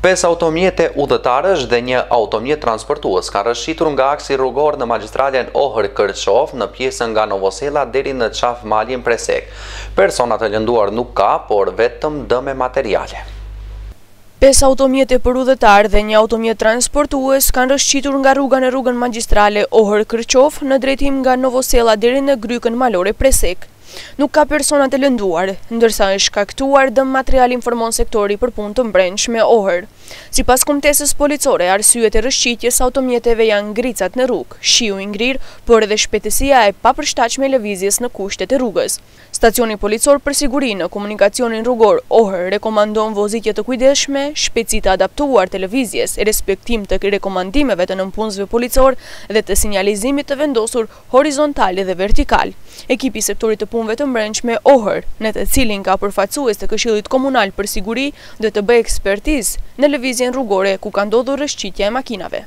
Pesë automjete udhëtarësh dhe një automjet transportues kanë rrëshqitur nga aksi rrugor në magjistralen Ohër-Kërçovë në pjesën nga Novosella deri në qafëmalin Presekë. Persona të lënduar nuk ka, por vetëm dëme materiale. Pesë automjete për udhëtarë dhe një automjet transportues kanë rrëshqitur nga rruga në rrugën magjistrale Ohër-Kërçovë në drejtim nga Novosella deri në grykën malore Presekë. Nuk ka persona të lënduar, ndërsa është shkaktuar dëm material informon sektori për punë të mbrendshme Ohër. Sipas kumtesës policore arsyet e rrëshqitjes së automjeteve janë ngricat në rrugë, shiu i ngrirë, por edhe shpejtësia e papërshtatshme e lëvizjes në kushtet e rrugës. Stacioni policor për siguri në komunikacionin rrugor Ohër rekomandon vozitje të kujdesshme, shpejtësi të adaptuar të lëvizjes, respektim të rekomandimeve të nënpunësve policorë dhe të sinjalizimit të vendosur horizontal dhe vertikal, ekipi i Sektorit të Punëve të Mbrendshme, Ohër, në të cilin ka përfaqësues të Këshillit Komunal për Siguri, do të bëjë ekspertizë në lëvizjen rrugore ku ka ndodhur rrëshqitja e makinave.